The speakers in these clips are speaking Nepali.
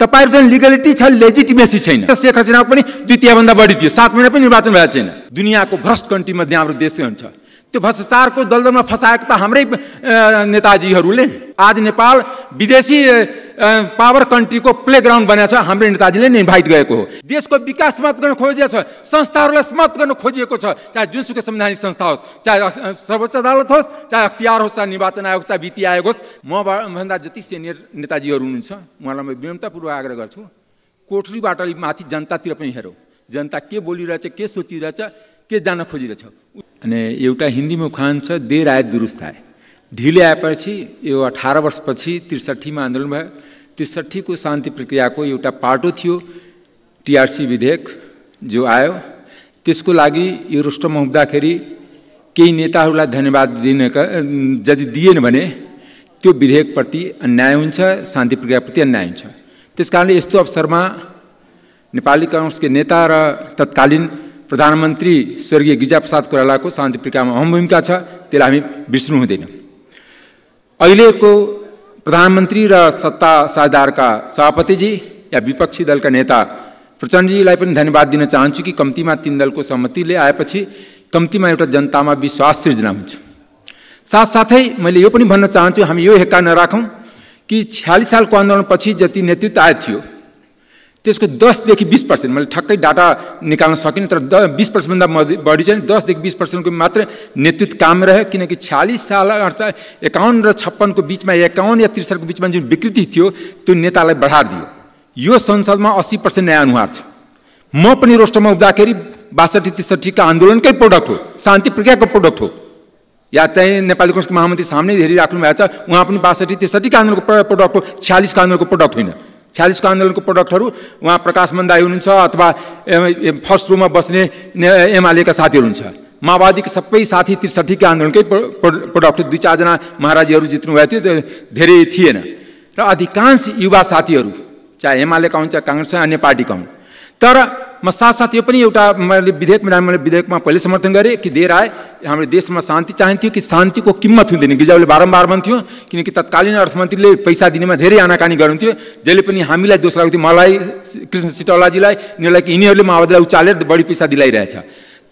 तपाईँहरूसँग लिगलिटी छ लेजिटिमेसी छैन। शेख हसिनाको पनि द्वितीयभन्दा बढी थियो सात महिना पनि निर्वाचन भएको छैन। दुनियाँको भ्रष्ट कन्ट्रीमध्ये हाम्रो देश हुन्छ। त्यो भ्रष्टाचारको दलदलमा फसाएको त हाम्रै नेताजीहरूले। आज नेपाल विदेशी पावर कन्ट्रीको प्ले ग्राउन्ड बनाएको छ हाम्रै नेताजीले नै इन्भाइट गएको हो। देशको विकास समाप्त गर्न खोजिएको छ संस्थाहरूलाई समाप्त गर्न खोजिएको छ चाहे जुनसुकै संवैधानिक संस्था होस् चाहे सर्वोच्च अदालत होस् चाहे अख्तियार होस् चाहे निर्वाचन आयोग चाहे वित्तीय आयोग होस्। म भन्दा जति सिनियर नेताजीहरू हुनुहुन्छ उहाँलाई म विनम्रतापूर्वक आग्रह गर्छु कोठरीबाट माथि जनतातिर पनि हेरौँ। जनता के बोलिरहेछ के सोचिरहेछ के जान खोजिरहेछ? अनि एउटा हिन्दीमा उखान छ देर आए दुरुस्त आए ढिले आएपछि यो अठार वर्षपछि त्रिसठीमा आन्दोलन भयो। त्रिसठीको शान्ति प्रक्रियाको एउटा पाटो थियो टिआरसी विधेयक जो आयो। त्यसको लागि यो रोस्टरमा हुँदाखेरि केही नेताहरूलाई धन्यवाद दिन यदि दिएन भने त्यो विधेयकप्रति अन्याय हुन्छ शान्ति प्रक्रियाप्रति अन्याय हुन्छ। त्यस कारणले यस्तो अवसरमा नेपाली काङ्ग्रेसका नेता र तत्कालीन प्रधानमन्त्री स्वर्गीय गिरिजाप्रसाद कोइरालाको शान्ति प्रक्रियामा अहम भूमिका छ त्यसलाई हामी बिर्सनु हुँदैन। अहिलेको प्रधानमन्त्री र सत्ता साझेदारका सभापतिजी या विपक्षी दलका नेता प्रचण्डजीलाई पनि धन्यवाद दिन चाहन्छु कि कम्तीमा तिन दलको सहमतिले आएपछि कम्तीमा एउटा जनतामा विश्वास सिर्जना हुन्छ। साथसाथै मैले यो पनि भन्न चाहन्छु हामी यो हेक्का नराखौँ कि छ्यालिस सालको आन्दोलनपछि जति नेतृत्व आएको थियो त्यसको दसदेखि बिस पर्सेन्ट मैले ठक्कै डाटा निकाल्न सकिनँ तर द बिस पर्सेन्टभन्दा बढी चाहिँ दसदेखि बिस पर्सेन्टको मात्र नेतृत्व काम रह्यो किनकि छ्यालिस साल अर्थात् एकाउन्न र छप्पनको बिचमा एकाउन्न या त्रिसठको बिचमा जुन विकृति थियो त्यो नेतालाई बढाएर दियो। यो संसदमा अस्सी पर्सेन्ट नयाँ अनुहार छ। म पनि रोस्टरमा उठ्दाखेरि बासठी त्रिसठीका आन्दोलनकै प्रोडक्ट हो शान्ति प्रक्रियाको प्रोडक्ट हो। या चाहिँ नेपाली कङ्ग्रेसको महामन्त्री सामने हेरिराख्नु भएको छ उहाँ पनि बासठी त्रिसठीको आन्दोलनको प्र- प्रोडक्ट हो छ्यालिसको आन्दोलनको प्रोडक्ट होइन। छ्यालिसको आन्दोलनको प्रोडक्टहरू उहाँ प्रकाश मन्दाई हुनुहुन्छ अथवा फर्स्ट रोमा बस्ने एमालेका साथीहरू हुन्छ। माओवादीका सबै साथी त्रिसठीको आन्दोलनकै प्रो- प्रो- प्रोडक्ट दुई चारजना महाराजीहरू जित्नु भएको थियो धेरै थिएन। र अधिकांश युवा साथीहरू चाहे एमालेका हुन् चाहे काङ्ग्रेस अन्य पार्टीका हुन् तर म साथसाथ यो पनि एउटा मैले विधेयकमा मैले विधेयकमा पहिले समर्थन गरेँ कि देर आए। हाम्रो देशमा शान्ति चाहन्थ्यो कि शान्तिको किम्मत हुँदैन। गिजाउले बारम्बार भन्थ्यो किनकि तत्कालीन अर्थमन्त्रीले पैसा दिनेमा धेरै आनाकानी गर्नुहुन्थ्यो जसले पनि हामीलाई दोष लाग्थ्यो मलाई कृष्ण सिटौलाजीलाई यिनीहरूलाई कि यिनीहरूले माओवादीलाई उचालेर बढी पैसा दिलाइरहेछ।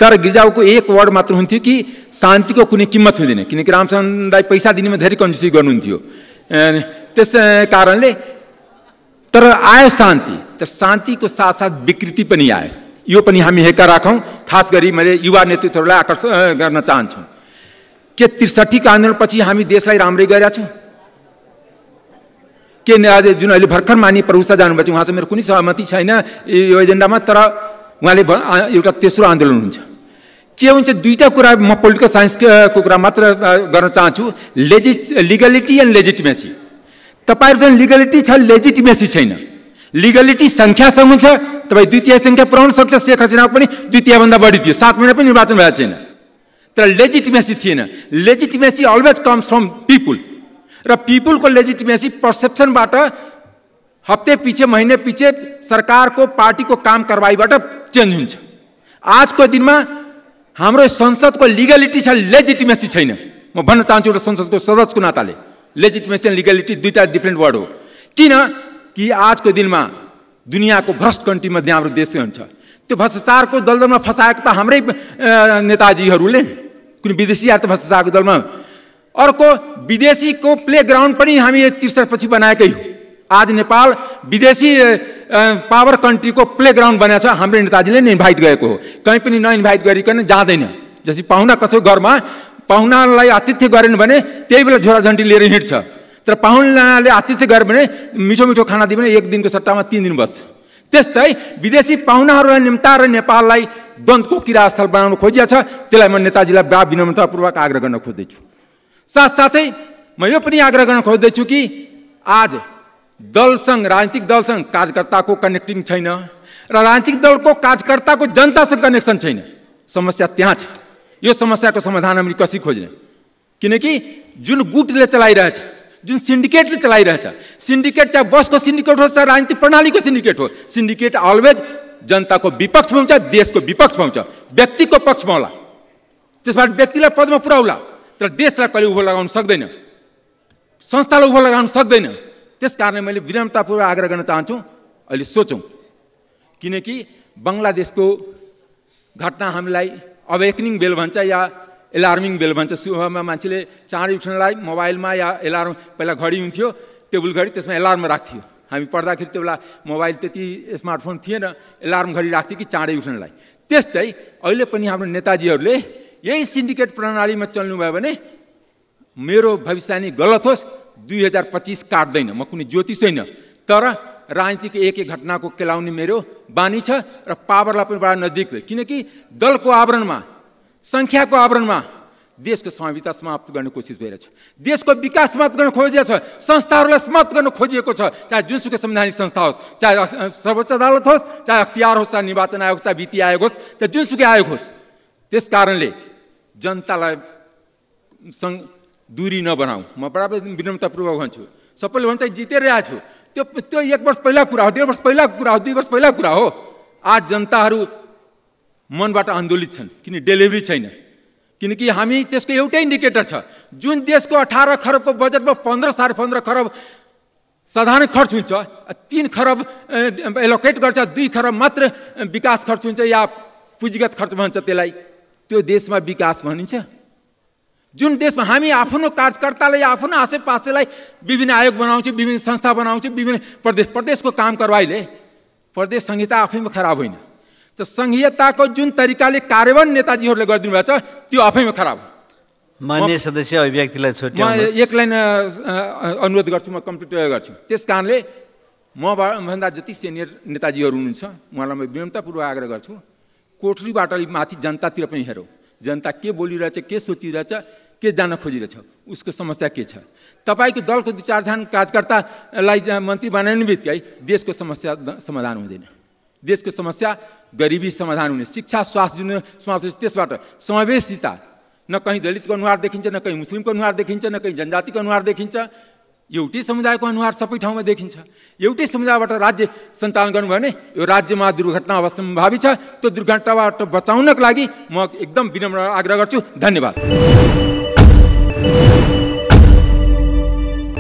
तर गिर्जाको एक वर्ड मात्र हुन्थ्यो कि शान्तिको कुनै किम्मत हुँदैन। किनकि रामचन्द्र दाई पैसा दिनेमा धेरै कन्जुसी गर्नुहुन्थ्यो। त्यस कारणले तर आयो शान्ति। तर शान्तिको साथसाथ विकृति पनि आयो यो पनि हामी हेक्का राखौँ खास गरी मैले युवा नेतृत्वहरूलाई आकर्षण गर्न चाहन्छु। के त्रिसठीको आन्दोलनपछि हामी देशलाई राम्रै गरेका छौँ? के आज जुन अहिले भर्खर मानि प्रभुसा जानुभएको छ उहाँसँग मेरो कुनै सहमति छैन यो एजेन्डामा तर उहाँले एउटा तेस्रो आन्दोलन हुन्छ। के हुन्छ दुईवटा कुरा म पोलिटिकल साइन्सको कुरा मात्र गर्न चाहन्छु। लेजि लिगलिटी एन्ड लेजिटिमेसी। तपाईँहरूसँग लिगलिटी छ लेजिटिमेसी छैन। लिगलिटी सङ्ख्यासँग हुन्छ तपाईँ द्वितीय सङ्ख्या पुऱ्याउन सक्छ शेख हसिनाको पनि द्वितीयभन्दा बढी थियो। सात महिना पनि निर्वाचन भएको छैन। तर लेजिटिमेसी थिएन। Legitimacy always comes from people र पिपुलको लेजिटिमेसी पर्सेप्सनबाट हप्ते पछि महिने पछि सरकारको पार्टीको काम कारवाहीबाट चेन्ज हुन्छ। आजको दिनमा हाम्रो संसदको लिगलिटी छ लेजिटिमेसी छैन। म भन्न चाहन्छु एउटा संसदको सदस्यको नाताले। लेजिटिमेसी एन्ड लिगलिटी दुईवटा डिफ्रेन्ट वर्ड हो। किन? कि आजको दिनमा दुनियाँको भ्रष्ट कन्ट्रीमध्ये हाम्रो देश हुन्छ। त्यो भ्रष्टाचारको दलदलमा फसाएको त हाम्रै नेताजीहरूले कुनै विदेशी या त भ्रष्टाचारको दलमा। अर्को विदेशीको प्ले ग्राउन्ड पनि हामी त्रिसठपछि बनाएकै हो। आज नेपाल विदेशी पावर कन्ट्रीको प्ले ग्राउन्ड बनाएको छ हाम्रो नेताजीले नै इन्भाइट गएको हो। कहीँ पनि नइन्भाइट गरिकन जाँदैन। जस्तै पाहुना कसैको घरमा पाहुनालाई आतिथ्य गरेन भने त्यही बेला झोराझन्टी लिएर हिँड्छ। तर पाहुनाले आतिथ्य गर्यो भने मिठो मिठो खाना दियो भने एक दिनको सट्टामा तिन दिन बस्छ। त्यस्तै विदेशी पाहुनाहरूलाई निम्ताएर नेपाललाई द्वन्द्वको किरास्थल बनाउन खोजिएको छ। त्यसलाई म नेताजीलाई बा विनम्रतापूर्वक आग्रह गर्न खोज्दैछु। साथसाथै म यो पनि आग्रह गर्न खोज्दैछु कि आज दलसँग राजनीतिक दलसँग कार्यकर्ताको कनेक्टिङ छैन र राजनीतिक दलको कार्यकर्ताको जनतासँग कनेक्सन छैन। समस्या त्यहाँ छ। यो समस्याको समाधान हामीले कसरी खोज्ने? किनकि जुन गुटले चलाइरहेछ जुन सिन्डिकेटले चलाइरहेछ सिन्डिकेट चाहे बसको सिन्डिकेट होस् चाहे राजनीतिक प्रणालीको सिन्डिकेट हो सिन्डिकेट अलवेज जनताको विपक्षमा हुन्छ देशको विपक्षमा हुन्छ व्यक्तिको पक्षमा होला त्यसबाट व्यक्तिलाई पदमा पुऱ्याउला तर देशलाई कहिले उभो लगाउन सक्दैन संस्थालाई उभो लगाउन सक्दैन। त्यस कारणले मैले विनम्रतापूर्वक आग्रह गर्न चाहन्छु अहिले सोचौँ। किनकि बङ्गलादेशको घटना हामीलाई अवेकनिङ बेल भन्छ या एलार्मिङ बेल भन्छ। सुबहमा मान्छेले चाँडै उठ्नलाई मोबाइलमा या एलार्म पहिला घडी हुन्थ्यो टेबल घडी त्यसमा एलार्म राख्थ्यो। हामी पढ्दाखेरि त्यो बेला मोबाइल त्यति स्मार्टफोन थिएन एलार्म घडी राख्थ्यो कि चाँडै उठ्नलाई। त्यस्तै अहिले पनि हाम्रो नेताजीहरूले यही सिन्डिकेट प्रणालीमा चल्नुभयो भने मेरो भविष्यवाणी गलत होस् दुई हजार पच्चिस काट्दैन। म कुनै ज्योतिष होइन। तर राजनीतिको एक एक घटनाको केलाउने मेरो बानी छ र पावरलाई पनि बडा नजिक किनकि दलको आवरणमा सङ्ख्याको आवरणमा देशको संहिता समाप्त गर्ने कोसिस भइरहेछ। देशको विकास समाप्त गर्न खोजिएको छ संस्थाहरूलाई समाप्त गर्न खोजिएको छ चाहे जुनसुकै संवैधानिक संस्था होस् चाहे सर्वोच्च अदालत होस् चाहे अख्तियार होस् चाहे निर्वाचन आयोग चाहे वित्तीय आयोग होस् चाहे जुनसुकै आयोग होस् त्यस कारणले जनतालाई सँग दूरी नबनाऊ। म बराबर विनम्रतापूर्वक भन्छु सबैले भन्छ जितेर आएको छु। त्यो त्यो एक वर्ष पहिलाको कुरा हो डेढ वर्ष पहिलाको कुरा हो दुई वर्ष पहिलाको कुरा हो। आज जनताहरू मनबाट आन्दोलित छन् किन डेलिभरी छैन। किनकि हामी त्यसको एउटै इन्डिकेटर छ। जुन देशको अठार खरबको बजेटमा पन्ध्र साढे पन्ध्र खरब साधारण खर्च हुन्छ तिन खरब एलोकेट गर्छ दुई खरब मात्र विकास खर्च हुन्छ या पुँजीगत खर्च भन्छ त्यसलाई। त्यो देशमा विकास भनिन्छ। जुन देशमा हामी आफ्नो कार्यकर्तालाई आफ्नो आसेपासेलाई विभिन्न आयोग बनाउँछौँ विभिन्न संस्था बनाउँछौँ विभिन्न प्रदेश प्रदेशको काम कारवाहीले प्रदेश संहिता आफैमा खराब होइन। त संहिताको जुन तरिकाले कार्यान्वयन नेताजीहरूले गरिदिनु भएको छ त्यो आफैमा खराब मान्य सदस्य अभिव्यक्तिलाई म छुट्याउनुहोस् एक लाइन अनुरोध गर्छु म कम्प्युटर गर्छु। त्यस कारणले मभन्दा जति सिनियर नेताजीहरू हुनुहुन्छ उहाँलाई म विनम्रतापूर्वक आग्रह गर्छु कोठरीबाट अलिक माथि जनतातिर पनि हेरौँ। जनता के बोलिरहेछ के सोचिरहेछ के जान खोजिरहेछ उसको समस्या के छ? तपाईँको दलको दुई चारजना कार्यकर्तालाई मन्त्री बनाउने बित्तिकै देशको समस्या समाधान हुँदैन। देशको समस्या गरिबी समाधान हुने शिक्षा स्वास्थ्य जुन समावेश त्यसबाट समावेशिता न कहीँ दलितको अनुहार देखिन्छ न कहीँ मुस्लिमको अनुहार देखिन्छ न कहीँ जनजातिको अनुहार देखिन्छ एउटै समुदायको अनुहार सबै ठाउँमा देखिन्छ। एउटै समुदायबाट राज्य सञ्चालन गर्नुभयो भने यो राज्यमा दुर्घटना अब सम्भावित छ त्यो दुर्घटनाबाट बचाउनको लागि म एकदम विनम्र आग्रह गर्छु। धन्यवाद।